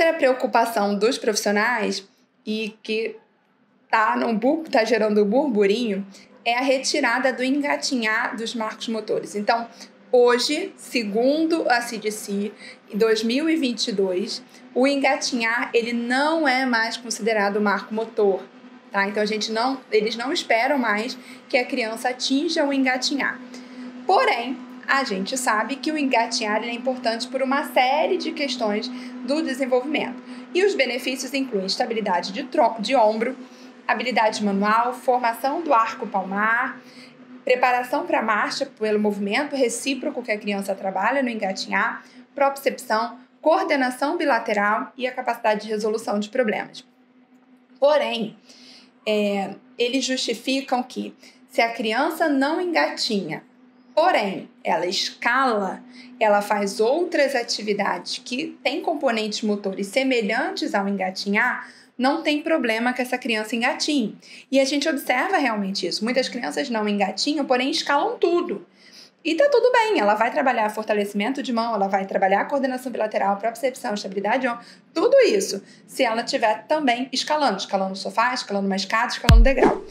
Outra preocupação dos profissionais e que tá, no, tá gerando burburinho é a retirada do engatinhar dos marcos motores. Então, hoje, segundo a CDC, em 2022, o engatinhar ele não é mais considerado marco motor. Tá? Então a gente não, eles não esperam mais que a criança atinja o engatinhar. Porém, a gente sabe que o engatinhar é importante por uma série de questões do desenvolvimento. E os benefícios incluem estabilidade de, de ombro, habilidade manual, formação do arco palmar, preparação para a marcha pelo movimento recíproco que a criança trabalha no engatinhar, propriocepção, coordenação bilateral e a capacidade de resolução de problemas. Porém, é, eles justificam que se a criança não engatinha, porém ela escala, ela faz outras atividades que têm componentes motores semelhantes ao engatinhar, não tem problema que essa criança engatinhe. E a gente observa realmente isso. Muitas crianças não engatinham, porém escalam tudo. E tá tudo bem, ela vai trabalhar fortalecimento de mão, ela vai trabalhar coordenação bilateral, propriocepção, estabilidade, tudo isso, se ela estiver também escalando, escalando o sofá, escalando uma escada, escalando degrau.